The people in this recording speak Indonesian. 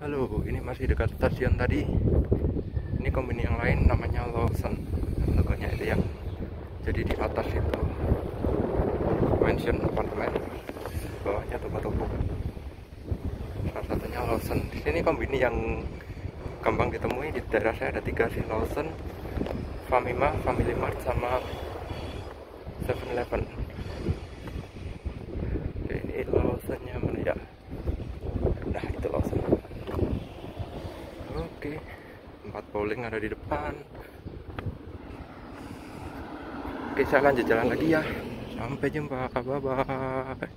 Halo, ini masih dekat stasiun tadi. Ini kombini yang lain namanya Lawson. Logonya itu yang jadi di atas itu mansion apartemen. Bawahnya toko-toko. Salah satunya Lawson. Di sini kombini yang gampang ditemui di daerah saya ada tiga sih Lawson, Famima, Family Mart sama 7-Eleven. Oke, ini Lawsonnya mana ya? Nah, itu Lawson. Oke, tempat bowling ada di depan. Oke, saya lanjut jalan lagi ya. Sampai jumpa. Bye bye.